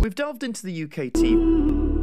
We've delved into the UK team.